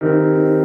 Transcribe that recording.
Música